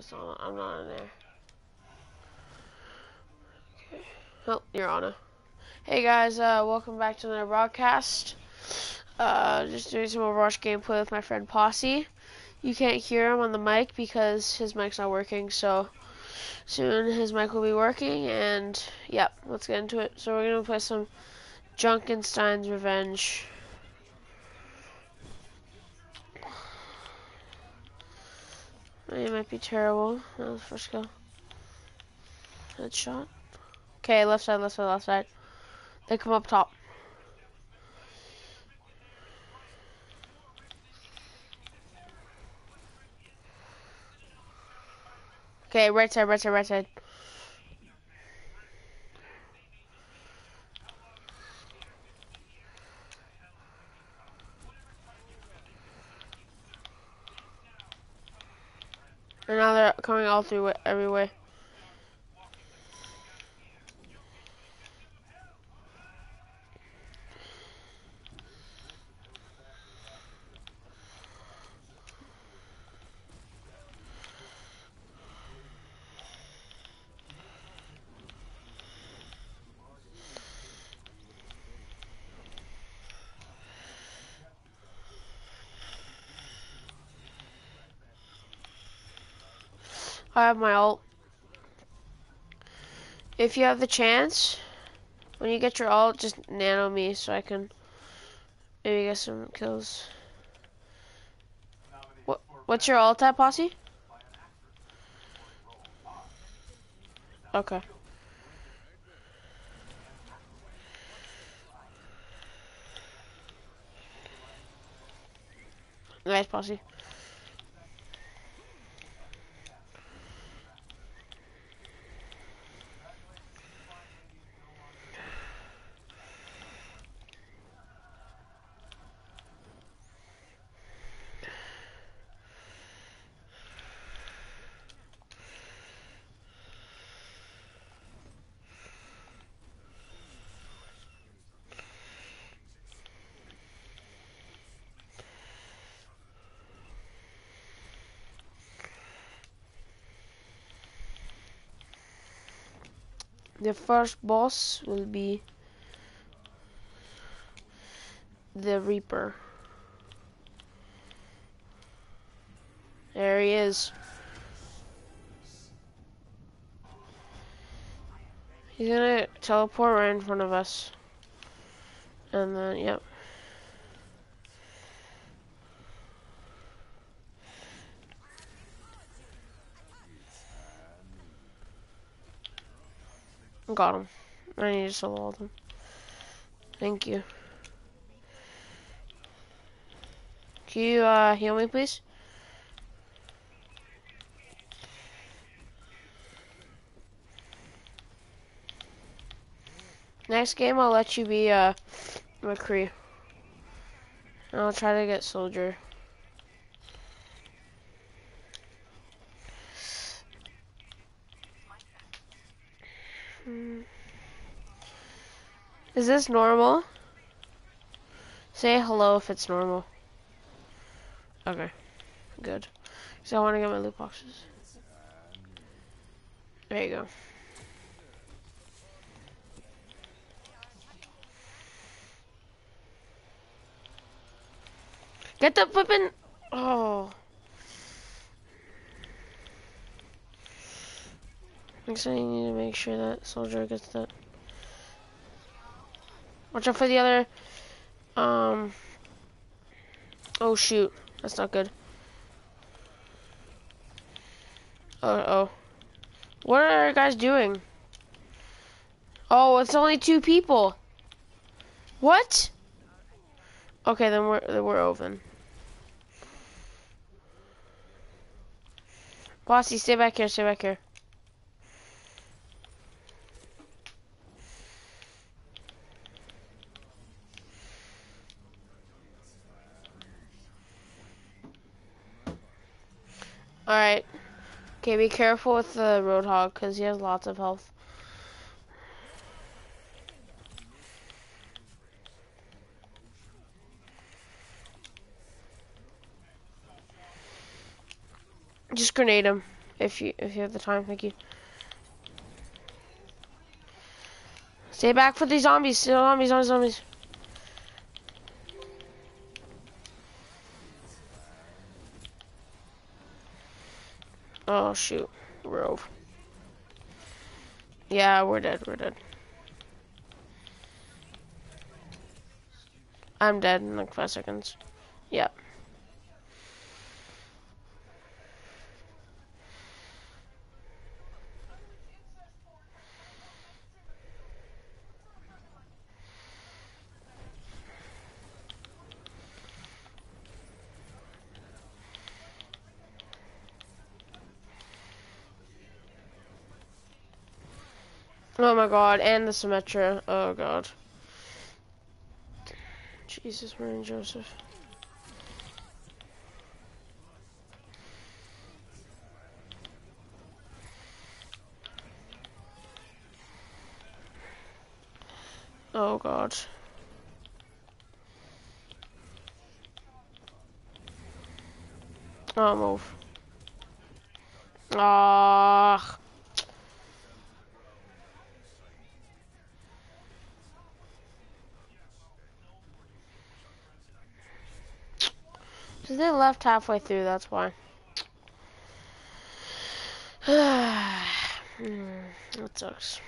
That's not, I'm not in there. Okay. Oh, you're on it. Hey guys, uh, welcome back to another broadcast. Uh, just doing some Overwatch gameplay with my friend Posse. You can't hear him on the mic because his mic's not working, so soon his mic will be working, and yep, let's get into it. So we're gonna play some Junkenstein's Revenge. Oh, it might be terrible. That was first go. Headshot. Okay, left side, left side, left side. They come up top. Okay, right side, right side, right side. And now they're coming all through every way. I have my ult. If you have the chance, when you get your ult, just nano me so I can maybe get some kills. What What's your ult at, Posse? Okay. Nice, Posse. The first boss will be the Reaper. There he is. He's gonna teleport right in front of us. And then, yep. Got him. I need to sell all of them. Thank you. Can you uh, heal me, please? Next game, I'll let you be uh, McCree. I'll try to get Soldier. Is this normal? Say hello if it's normal. Okay, good. So I want to get my loot boxes. There you go. Get the flippin' oh. You need to make sure that soldier gets that. Watch out for the other. Um. Oh shoot, that's not good. Uh oh. What are you guys doing? Oh, it's only two people. What? Okay, then we're then we're open. Bossy, stay back here, stay back here. Alright. Okay, be careful with the Roadhog, because he has lots of health. Just grenade him. if you if you have the time. Thank you. Stay back for these zombies. Zombies, zombies, zombies. Oh shoot, Rove. Yeah, we're dead. We're dead. I'm dead in like five seconds. Yep. Oh my god, and the Symmetra. Oh god. Jesus, Mary and Joseph. Oh god. Oh, move. Ah. They left halfway through, that's why. Hmm, that sucks.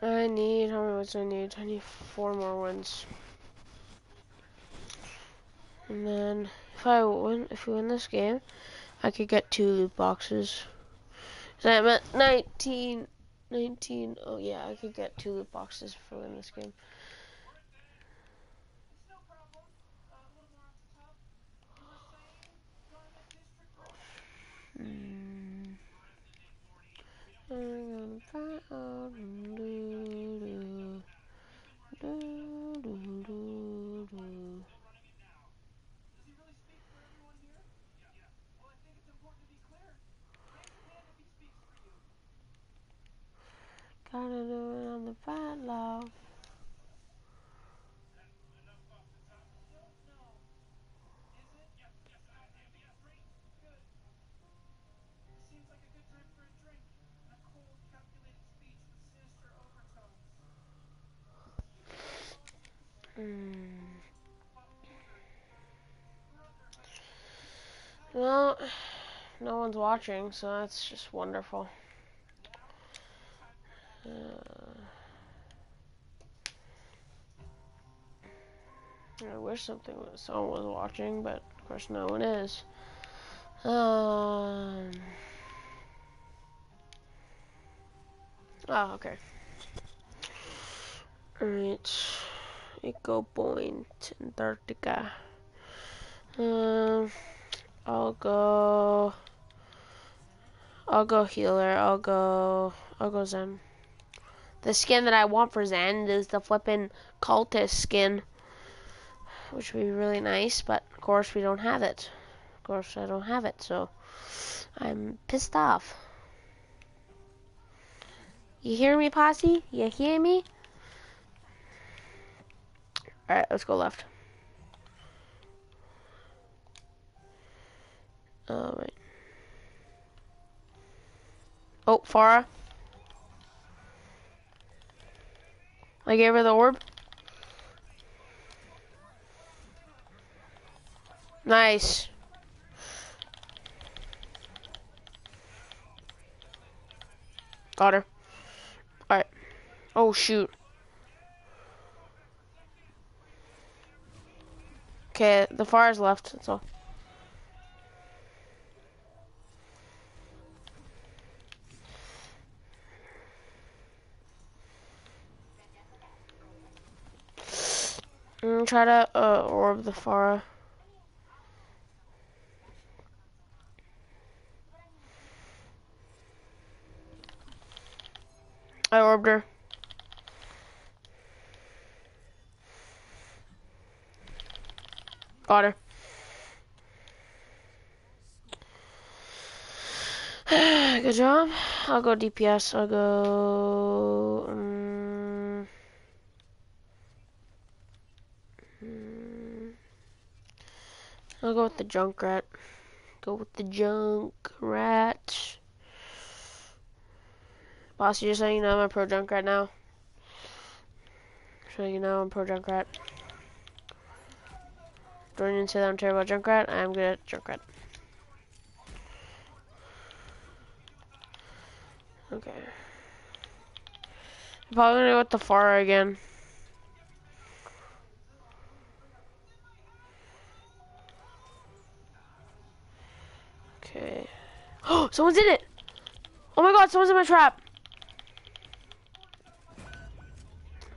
I need, how many wins I need? I need four more wins. And then, if I win, if we win this game, I could get two loot boxes. So I'm at 19, 19, oh yeah, I could get two loot boxes if we win this game. Mm. I'm gonna do, do, do, No one's watching, so that's just wonderful. Uh, I wish something someone was watching, but of course no one is. Um. Oh, okay. Alright. Ecopoint, Antarctica. Um, I'll go. I'll go healer. I'll go. I'll go Zen. The skin that I want for Zen is the flippin' cultist skin, which would be really nice. But of course we don't have it. Of course I don't have it, so I'm pissed off. You hear me, posse? You hear me? Alright, let's go left. Alright. Oh, Pharah. I gave her the orb. Nice. Got her. Alright. Oh, shoot. Okay, the fire's left, that's all. Mm, try to uh, orb the Pharah. I orbed her. Got her. good job. I'll go DPS. I'll go. Um, I'll go with the Junkrat. Go with the junk rat. Boss, you're letting you know I'm a pro Junkrat now. So you know I'm pro Junkrat. Don't even say that I'm terrible at Junkrat. I'm good at Junkrat. Okay. I'm probably gonna go with the Pharah again. Okay. Oh, someone's in it! Oh my god, someone's in my trap!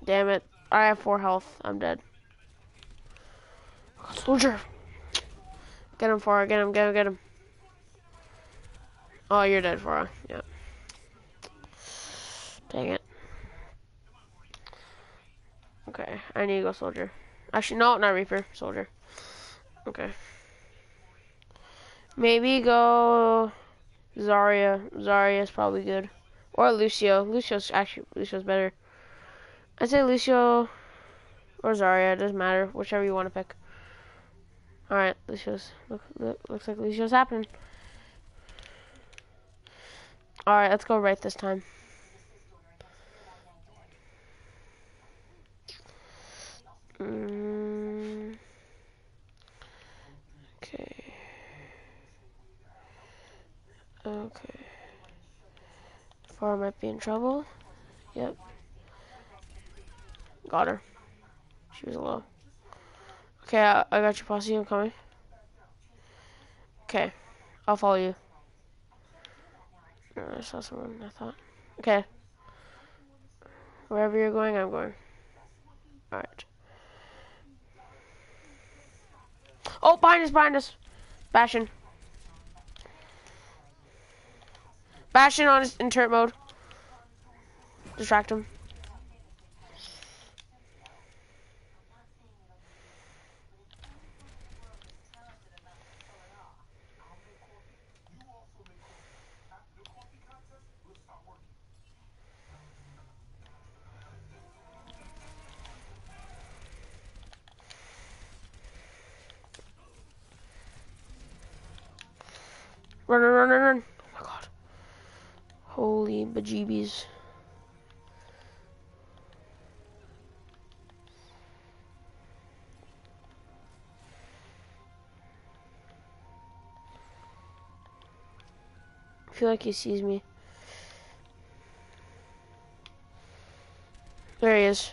Damn it. I have four health. I'm dead. Soldier! Get him, Pharah. Get him, get him, get him. Oh, you're dead, Pharah. Yeah. Dang it. Okay, I need to go soldier. Actually, no, not Reaper, soldier. Okay. Maybe go Zarya. Zarya is probably good. Or Lucio. Lucio's actually, Lucio's better. I'd say Lucio or Zarya, it doesn't matter, whichever you want to pick. Alright, Lucio's, look, look, looks like Lucio's happening. Alright, let's go right this time. Mm. Okay. Pharah might be in trouble. Yep. Got her. She was low. Okay, I, I got your posse. I'm coming. Okay. I'll follow you. I saw someone, I thought. Okay. Wherever you're going, I'm going. Alright. Oh, behind us, behind us. Bastion. Bastion on in turret mode. Distract him. Run, run, run, run, run. Oh my god. Holy bejeebies. I feel like he sees me. There he is.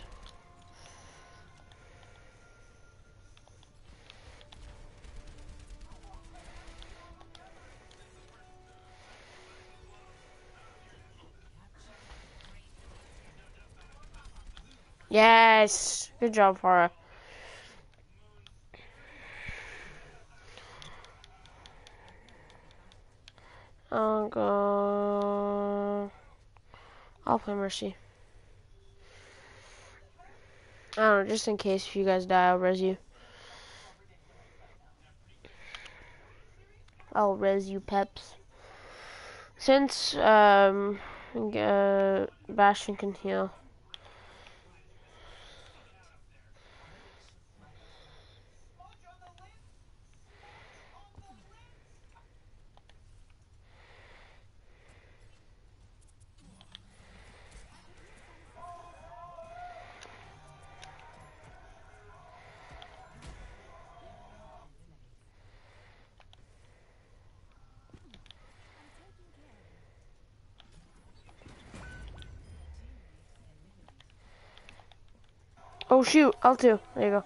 Yes. Good job, Pharah. I'll go. I'll play Mercy. I don't know, just in case if you guys die, I'll res you. I'll res you, peps. Since, um, uh, Bastion can heal. Oh shoot, L2. There you go.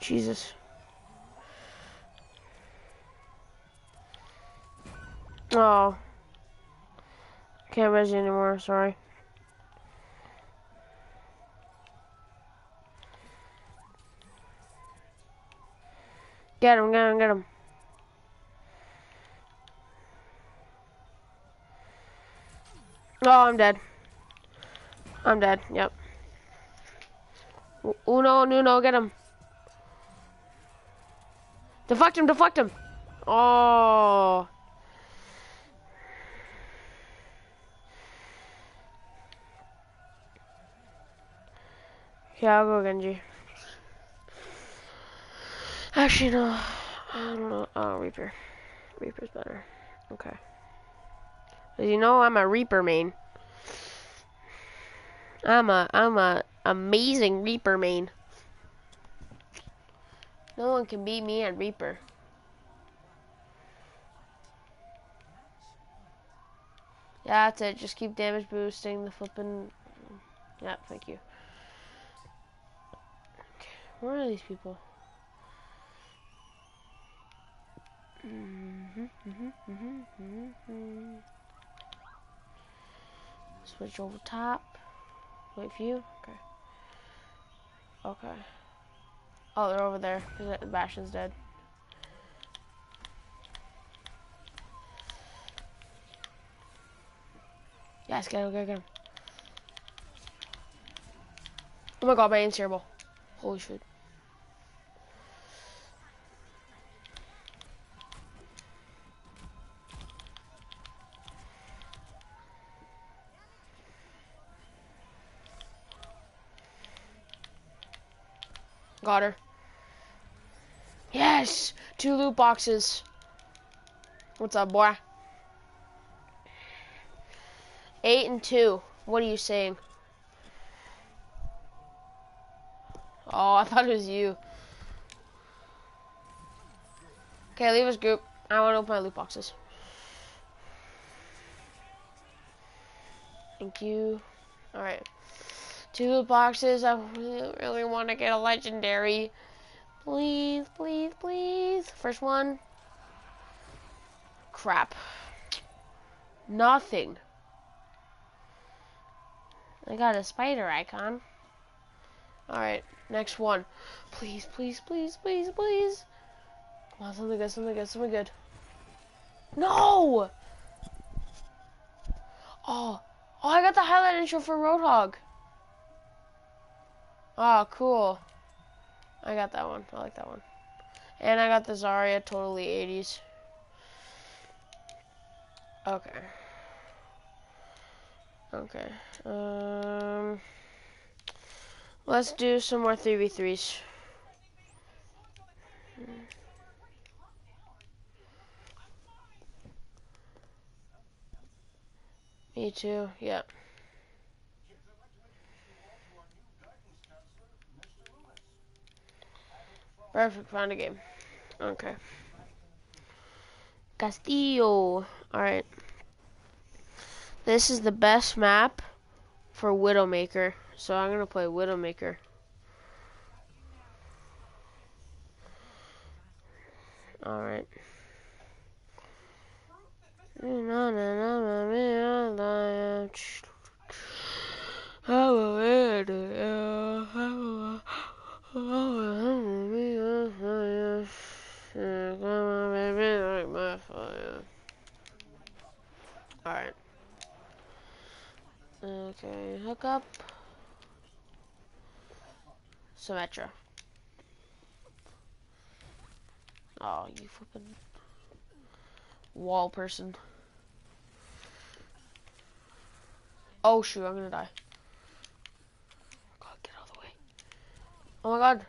Jesus. Oh. Can't res anymore, sorry. Get him, get him, get him. Oh, I'm dead. I'm dead, yep. Uno No no! get him. Deflect him, deflect him. Oh. Yeah, I'll go Genji. Actually, no. I don't know. Oh, Reaper. Reaper's better. Okay. As you know, I'm a Reaper main. I'm a I'm a amazing Reaper main. No one can beat me at Reaper. Yeah, that's it. Just keep damage boosting the flipping. Yeah, thank you. Okay, where are these people? Mm-hmm, mm-hmm, mm-hmm, Switch over top. Wait for you. Okay. Okay. Oh, they're over there. Bastion's dead. Yes, get him, get him, get him. Oh my god, my aim's terrible. Holy shit. Two loot boxes. What's up, boy? Eight and two. What are you saying? Oh, I thought it was you. Okay, leave us group. I want to open my loot boxes. Thank you. Alright. Two loot boxes. I really, really want to get a legendary. Please, please, please. First one. Crap. Nothing. I got a spider icon. Alright, next one. Please, please, please, please, please. Come on, something good, something good, something good. No! Oh, oh, I got the highlight intro for Roadhog. Oh, cool. I got that one. I like that one. And I got the Zarya totally 80s. Okay. Okay. Um, let's do some more 3v3s. Me too, yep. Perfect, found a game. Okay. Castillo. Alright. This is the best map for Widowmaker. So I'm going to play Widowmaker. Alright. Okay, hook up. Symmetra. Oh, you flipping wall person. Oh shoot, I'm gonna die. God, get out of the way. Oh my god.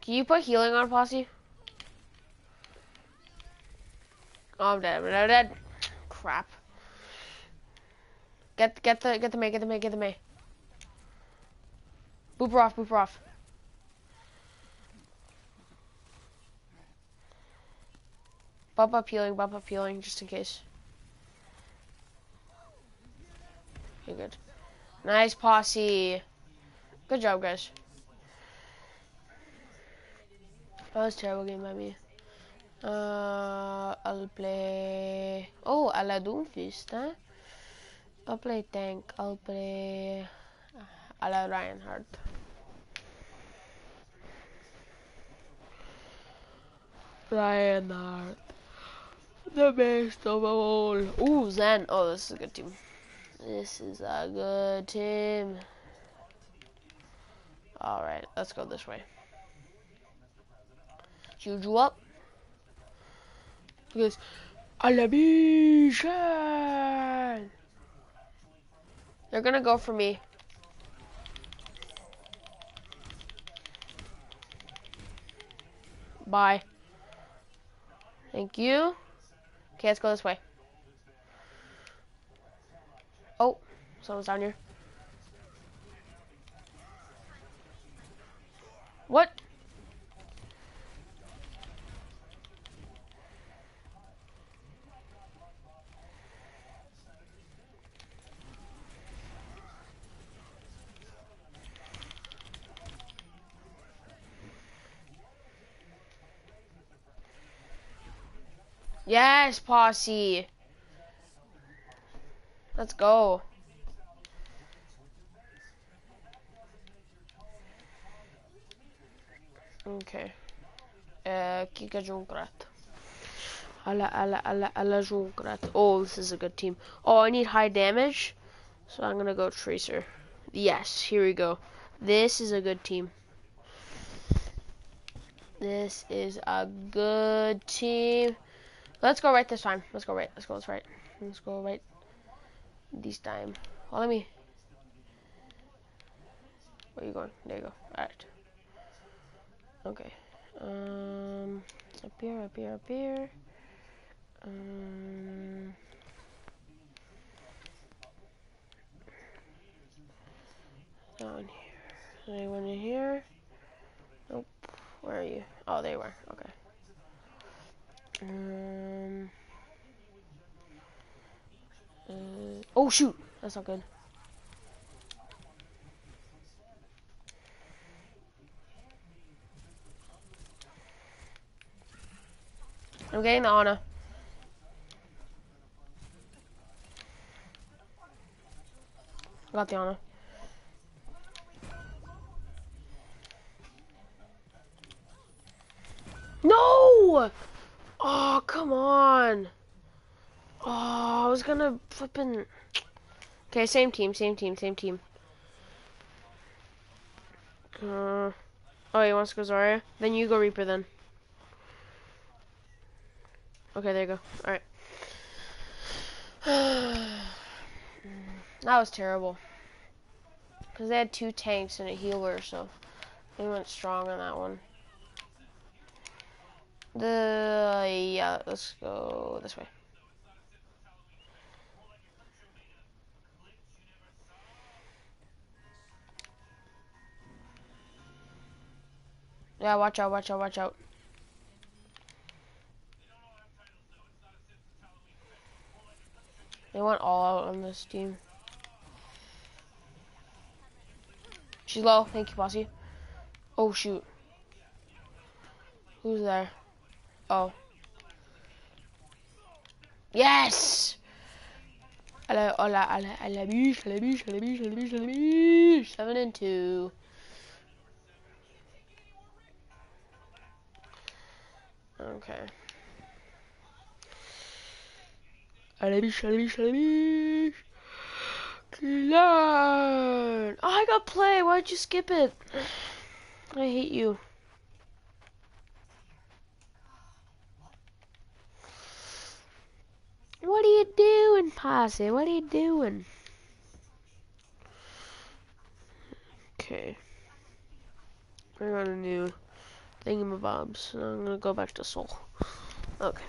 Can you put healing on Posse? Oh, I'm dead. I'm dead. Crap. Get get the get the Mei. Get the Mei. Get the Mei. Boop her off. Boop her off. Bump up healing. Bump up healing, just in case. Okay, good. Nice posse. Good job, guys. That was terrible game by me. Uh, I'll play... Oh, a la Doomfist, huh? I'll play tank. I'll play a la Reinhardt. Reinhardt. The best of all. Ooh, Zen. Oh, this is a good team. This is a good team. Alright, let's go this way. Juju up. Because A la Michelle. They're gonna go for me. Bye. Thank you. Okay, let's go this way. Oh, someone's down here. What? Yes, posse. Let's go. Okay. Uh, Kika Junkrat. Alla, alla, alla, alla Junkrat. Oh, this is a good team. Oh, I need high damage. So I'm gonna go Tracer. Yes, here we go. This is a good team. This is a good team. Let's go right this time. Let's go right. Let's go. Let's right. Let's go right this time. Well, let me. Where are you going? There you go. Alright. Okay. Um, up here, up here, up here. Um, down here. Anyone in here? Nope. Where are you? Oh, there you were. Okay. Um. Uh, oh shoot, that's not good. I'm getting the honor. I got the honor. No! Come on. Oh, I was gonna flippin'. Okay, same team, same team, same team. Uh, oh, he wants to go Zarya? Then you go Reaper then. Okay, there you go. Alright. that was terrible. Because they had two tanks and a healer, so they went strong on that one. The yeah, let's go this way. Yeah, watch out, watch out, watch out. They went all out on this team. She's low. Thank you, Bossy. Oh, shoot. Who's there? Oh. Yes! Hola, hola, hola, hola, biche, hola, biche, hola, hola, hola. Seven and two. Okay. Hola, biche, hola, biche, hola. Oh, I got play. Why'd you skip it? I hate you. What are you doing, Posse? What are you doing? Okay. We're a new thingamabobs. So I'm gonna go back to Soul. Okay.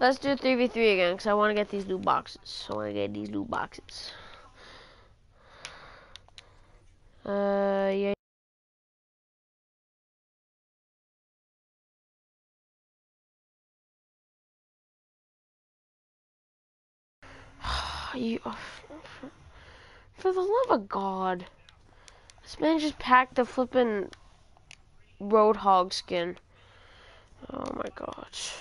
Let's do 3v3 again, because I want to get these new boxes. So I want to get these new boxes. Uh, yeah. You, oh, for the love of God. This man just packed the flippin' roadhog skin. Oh my gosh.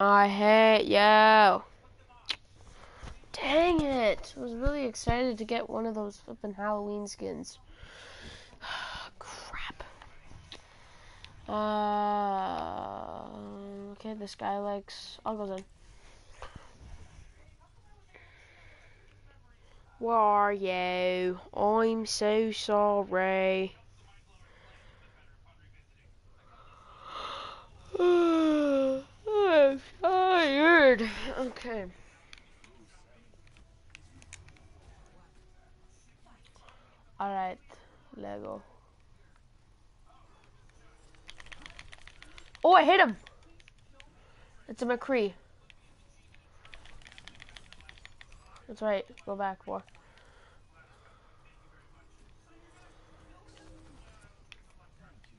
I hate you. Dang it. I was really excited to get one of those flippin' Halloween skins. Crap. Uh, okay, this guy likes... I'll go then. Where are you? I'm so sorry. I'm tired. Okay. Alright, Lego. Oh, I hit him! It's a McCree. That's right. Go back, boy.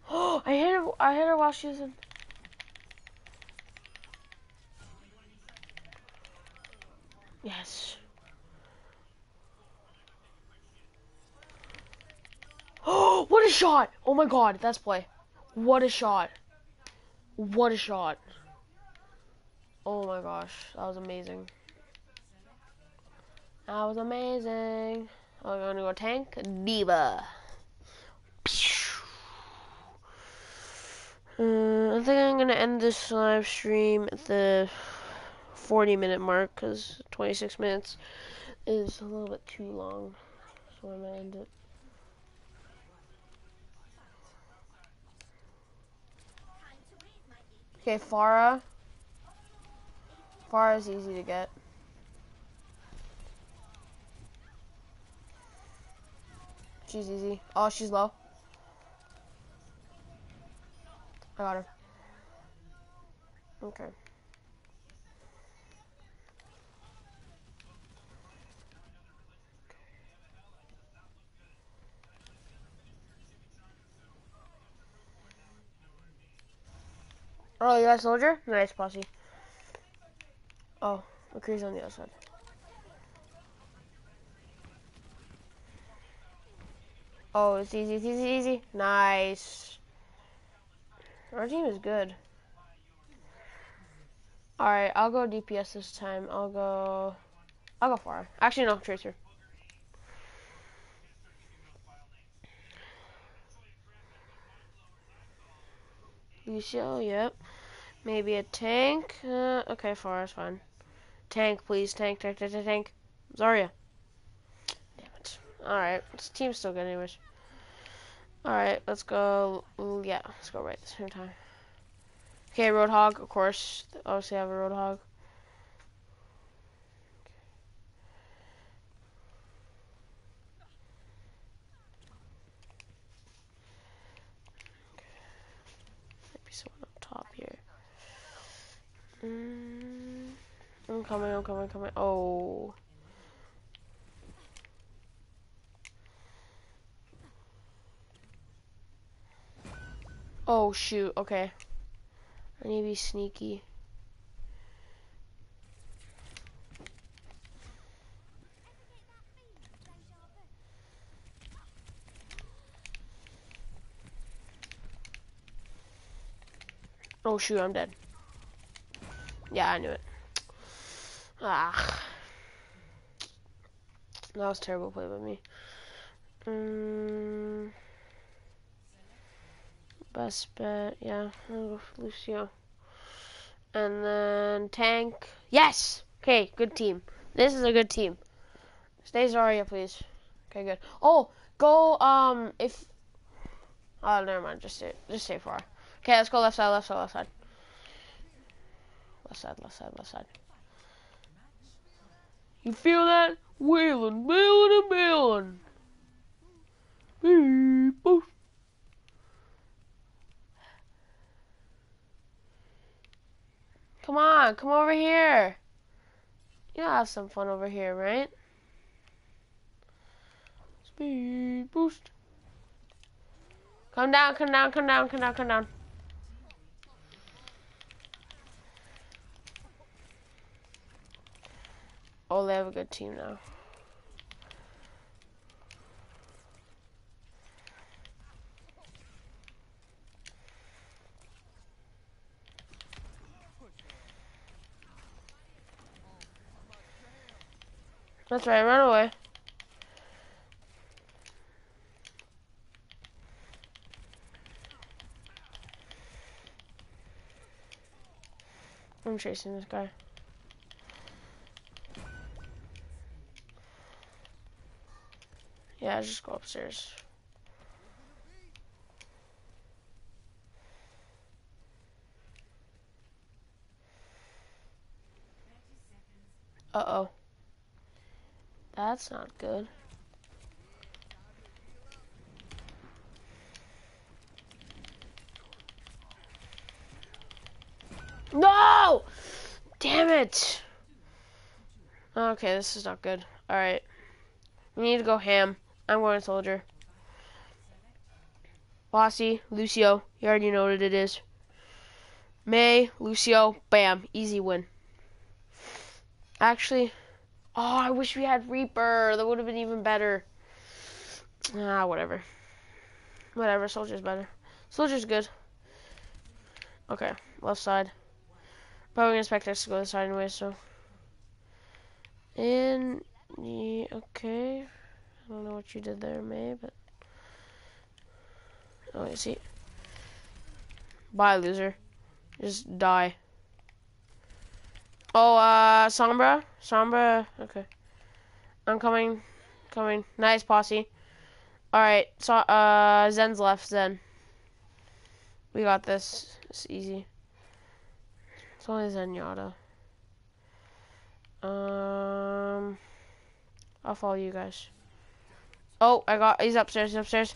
Oh, I hit her. I hit her while she was in. Yes. Oh, what a shot! Oh my god, that's play. What a shot. What a shot. Oh my gosh, that was amazing. That was amazing. Oh, we're gonna go tank D.Va. Uh, I think I'm gonna end this live stream at the 40 minute mark because 26 minutes is a little bit too long. So I'm gonna end it. Okay. Pharah is easy to get. She's easy. Oh, she's low. I got her. Okay. Oh, you got a soldier? Nice, posse. Oh, McCree's on the other side. Oh, it's easy, it's easy, easy. Nice. Our team is good. Alright, I'll go DPS this time. I'll go... I'll go far. Actually, no, Tracer. Lucio, yep. Maybe a tank. Uh, okay, far is fine. Tank, please. Tank, tank, tank, tank, tank. Zarya. Alright, this team's still good anyways. Alright, let's go. Yeah, let's go right at the same time. Okay, Roadhog, of course. Obviously, I have a Roadhog. Maybe someone up top here. Mm, I'm coming, I'm coming, I'm coming. Oh. Oh, shoot. Okay. I need to be sneaky. Oh, shoot. I'm dead. Yeah, I knew it. Ah. That was terrible play by me. Um, best bet, yeah, I'll go for Lucio. And then tank. Yes! Okay, good team. This is a good team. Stay Zarya, please. Okay, good. Oh, go, um, if... Oh, never mind. Just stay, just stay far. Okay, let's go left side, left side, left side. Left side, left side, left side. You feel that? Wheeling, wheeling, and wheeling. Beep, boof. Come on, come over here. You'll have some fun over here, right? Speed boost. Come down, come down, come down, come down, come down. Oh, they have a good team now. That's right, run away. I'm chasing this guy. Yeah, just go upstairs. Uh-oh. That's not good. No! Damn it! Okay, this is not good. Alright. We need to go ham. I'm going soldier. Bossy, Lucio, you already know what it is. Mei, Lucio, bam, easy win. Actually, oh, I wish we had Reaper. That would have been even better. Ah, whatever. Whatever, Soldier's better. Soldier's good. Okay, left side. Probably gonna expect us to go this side anyway, so. And, yeah, okay. I don't know what you did there, Mei, but. Oh, I see. Bye, loser. Just die. Oh, uh, Sombra? Sombra? Okay. I'm coming. Coming. Nice, posse. Alright, so, uh, Zen's left, Zen. We got this. It's easy. It's only Zenyatta. Um, I'll follow you guys. Oh, I got, he's upstairs, he's upstairs.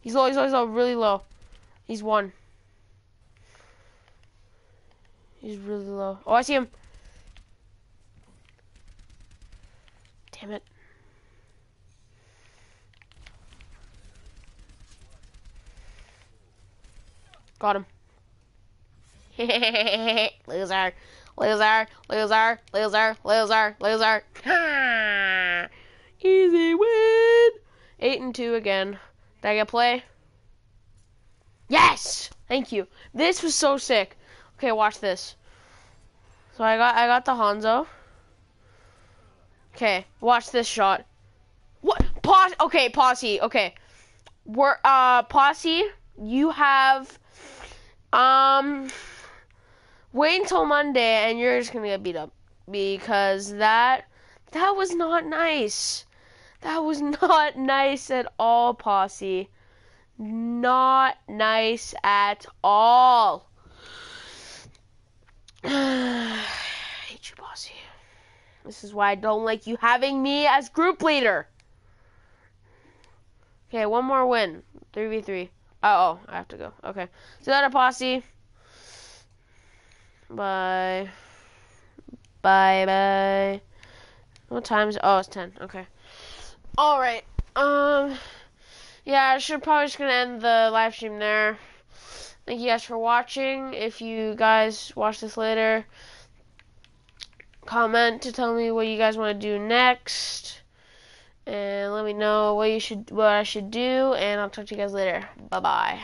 He's low, he's low, he's low, really low. He's one. He's really low. Oh, I see him. Damn it. Got him. loser, loser, loser, loser, loser, loser. Easy win. Eight and two again. Did I get play? Yes! Thank you. This was so sick. Okay, watch this. So I got I got the Hanzo. Okay, watch this shot. What? Posse. Okay, posse. Okay, we're uh posse. You have um. Wait until Monday, and you're just gonna get beat up because that that was not nice. That was not nice at all, posse. Not nice at all. hate you, bossy. This is why I don't like you having me as group leader. Okay, one more win. 3v3. Oh, I have to go. Okay. See you later, posse. Bye. Bye, bye. What time is it? Oh, it's 10. Okay. Alright. Um, yeah, I should probably just gonna end the live stream there. Thank you guys for watching. If you guys watch this later, comment to tell me what you guys want to do next. And let me know what you should what I should do and I'll talk to you guys later. Bye bye.